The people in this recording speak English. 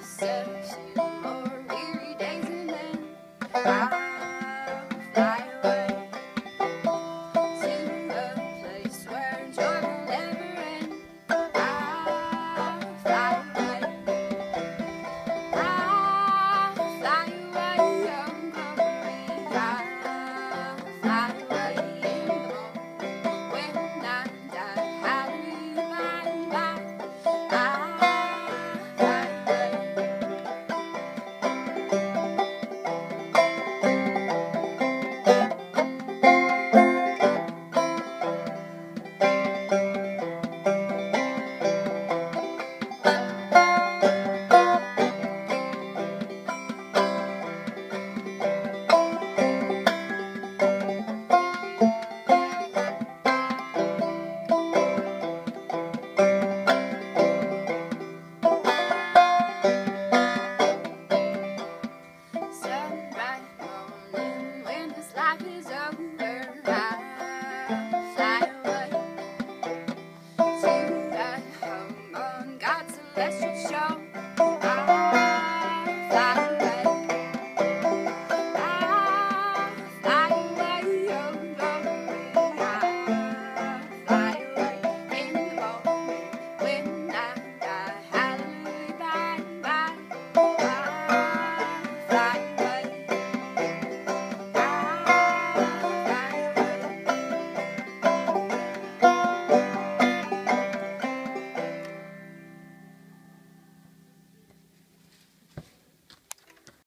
myself. More weary days and then. Bye.